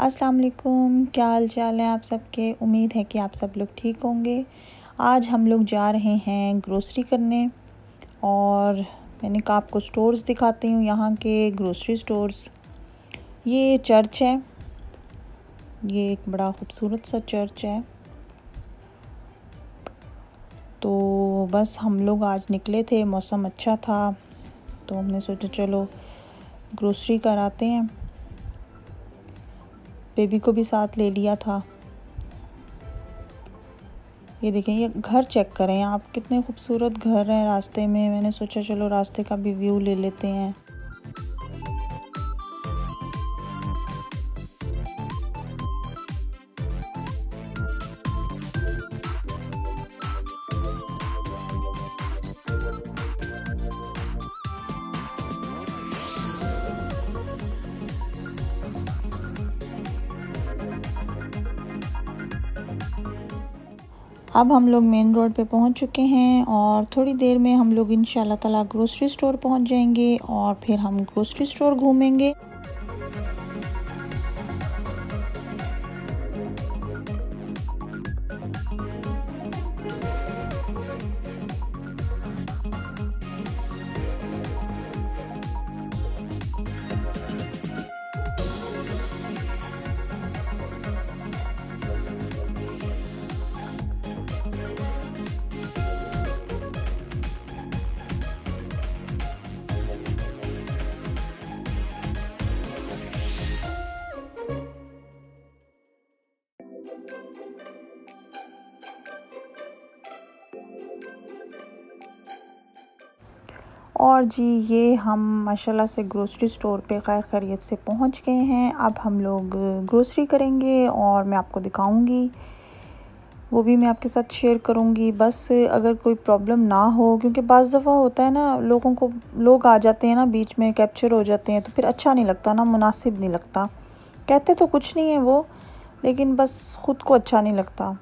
अस्सलाम वालेकुम क्या हाल चाल है आप सबके? उम्मीद है कि आप सब लोग ठीक होंगे। आज हम लोग जा रहे हैं ग्रोसरी करने और मैंने कहा आपको स्टोर्स दिखाती हूँ, यहाँ के ग्रोसरी स्टोर्स ये चर्च है। ये एक बड़ा खूबसूरत सा चर्च है। तो बस हम लोग आज निकले थे, मौसम अच्छा था तो हमने सोचा चलो ग्रोसरी कराते हैं। बेबी को भी साथ ले लिया था। ये देखें, ये घर चेक करें। आप कितने खूबसूरत घर हैं रास्ते में। मैंने सोचा, चलो रास्ते का भी व्यू ले लेते हैं। अब हम लोग मेन रोड पे पहुँच चुके हैं और थोड़ी देर में हम लोग इन ताला ग्रोसरी स्टोर पहुँच जाएँगे और फिर हम ग्रोसरी स्टोर घूमेंगे। और जी, ये हम माशाल्लाह से ग्रोसरी स्टोर पे खैर खैरियत से पहुँच गए हैं। अब हम लोग ग्रोसरी करेंगे और मैं आपको दिखाऊँगी। वो भी मैं आपके साथ शेयर करूँगी। बस अगर कोई प्रॉब्लम ना हो, क्योंकि बज़ दफ़ा होता है ना, लोगों को, लोग आ जाते हैं ना बीच में कैप्चर हो जाते हैं तो फिर अच्छा नहीं लगता ना, मुनासिब नहीं लगता। कहते तो कुछ नहीं है वो, लेकिन बस ख़ुद को अच्छा नहीं लगता।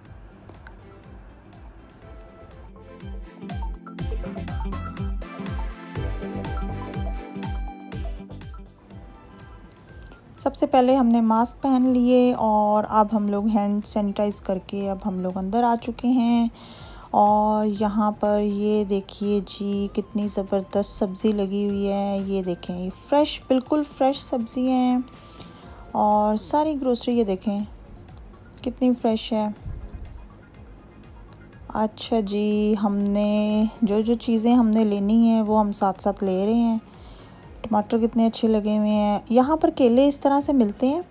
सबसे पहले हमने मास्क पहन लिए और अब हम लोग हैंड सैनिटाइज़ करके अब हम लोग अंदर आ चुके हैं। और यहाँ पर ये देखिए जी, कितनी ज़बरदस्त सब्ज़ी लगी हुई है। ये देखें, ये फ़्रेश, बिल्कुल फ़्रेश सब्ज़ी हैं। और सारी ग्रोसरी ये देखें, कितनी फ़्रेश है। अच्छा जी, हमने जो जो चीज़ें हमने लेनी है, वो हम साथ साथ ले रहे हैं। टमाटर कितने अच्छे लगे हुए हैं। यहाँ पर केले इस तरह से मिलते हैं।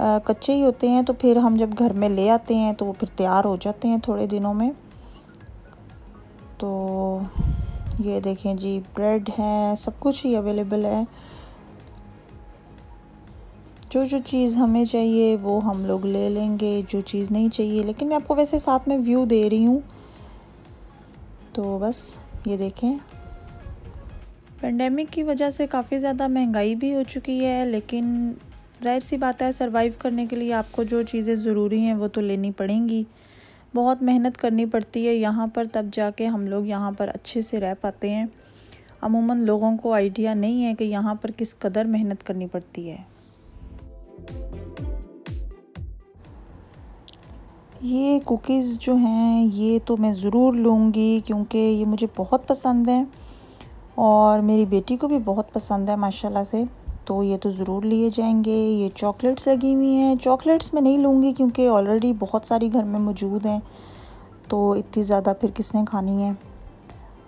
आ, कच्चे ही होते हैं तो फिर हम जब घर में ले आते हैं तो वो फिर तैयार हो जाते हैं थोड़े दिनों में। तो ये देखें जी ब्रेड है सब कुछ ही अवेलेबल है। जो जो चीज़ हमें चाहिए वो हम लोग ले लेंगे जो चीज़ नहीं चाहिए। लेकिन मैं आपको वैसे साथ में व्यू दे रही हूँ। तो बस ये देखें। पेंडेमिक की वजह से काफ़ी ज़्यादा महँगाई भी हो चुकी है, लेकिन ज़ाहिर सी बात है सरवाइव करने के लिए आपको जो चीज़ें ज़रूरी हैं, वो तो लेनी पड़ेंगी। बहुत मेहनत करनी पड़ती है, यहाँ पर तब जाके हम लोग यहाँ पर अच्छे से रह पाते हैं। अमूमन लोगों को आइडिया नहीं है कि यहाँ पर किस कदर मेहनत करनी पड़ती है। ये कुकीज़ जो हैं, ये तो मैं ज़रूर लूँगी, क्योंकि ये मुझे बहुत पसंद हैं। और मेरी बेटी को भी बहुत पसंद है माशाल्लाह से। तो ये तो ज़रूर लिए जाएँगे। ये चॉकलेट्स लगी हुई हैं। चॉकलेट्स मैं नहीं लूँगी क्योंकि ऑलरेडी बहुत सारी घर में मौजूद हैं। तो इतनी ज़्यादा फिर किसने खानी है?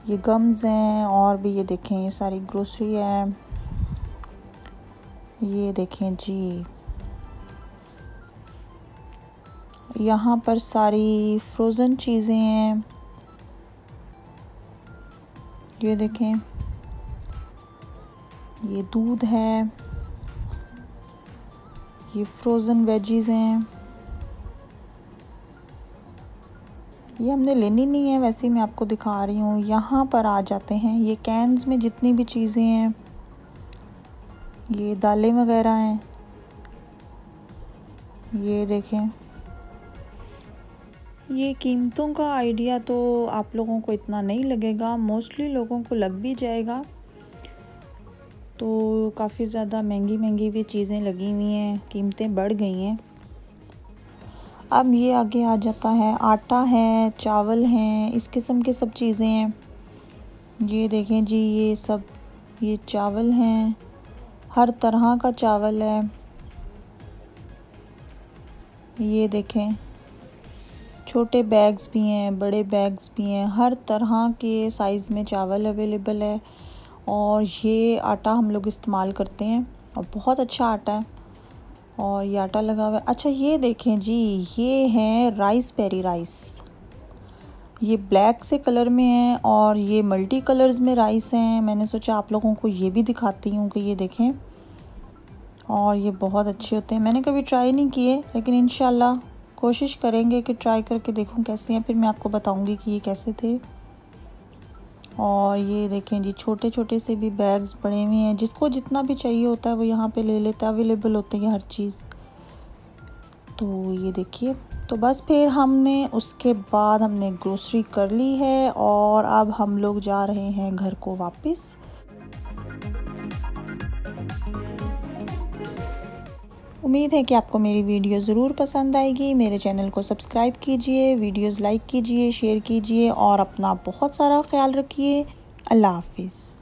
ये गम्स हैं और भी ये देखें, ये सारी ग्रोसरी है। ये देखें जी। यहाँ पर सारी फ्रोज़न चीज़ें हैं। ये देखें। ये दूध है, ये फ्रोज़न वेजीज़ हैं। ये हमने लेनी नहीं है, वैसे मैं आपको दिखा रही हूँ। यहाँ पर आ जाते हैं। ये कैंस में जितनी भी चीज़ें हैं, ये दालें वगैरह हैं, ये देखें। ये कीमतों का आइडिया तो आप लोगों को इतना नहीं लगेगा, मोस्टली लोगों को लग भी जाएगा। तो काफ़ी ज़्यादा महँगी महँगी भी चीज़ें लगी हुई हैं, कीमतें बढ़ गई हैं। अब ये आगे आ जाता है, आटा है, चावल हैं, इस किस्म के सब चीज़ें हैं। ये देखें जी, ये सब, ये चावल हैं, हर तरह का चावल है। ये देखें, छोटे बैग्स भी हैं, बड़े बैग्स भी हैं, हर तरह के साइज़ में चावल अवेलेबल है। और ये आटा हम लोग इस्तेमाल करते हैं और बहुत अच्छा आटा है। और ये आटा लगा हुआ है। अच्छा ये देखें जी, ये है राइस पेरी राइस। ये ब्लैक से कलर में है और ये मल्टी कलर्स में राइस हैं। मैंने सोचा आप लोगों को ये भी दिखाती हूँ कि ये देखें। और ये बहुत अच्छे होते हैं। मैंने कभी ट्राई नहीं किए, लेकिन इन कोशिश करेंगे कि ट्राई करके देखूँ कैसे हैं। फिर मैं आपको बताऊँगी कि ये कैसे थे। और ये देखें जी छोटे छोटे से भी बैग्स पड़े हुए हैं। जिसको जितना भी चाहिए होता है, वो यहाँ पे ले लेता है। अवेलेबल होते हैं हर चीज़। तो ये देखिए तो बस फिर हमने उसके बाद हमने ग्रोसरी कर ली है और अब हम लोग जा रहे हैं घर को वापस। उम्मीद है कि आपको मेरी वीडियो ज़रूर पसंद आएगी। मेरे चैनल को सब्सक्राइब कीजिए वीडियोस लाइक कीजिए, शेयर कीजिए और अपना बहुत सारा ख्याल रखिए। अल्लाह हाफिज़।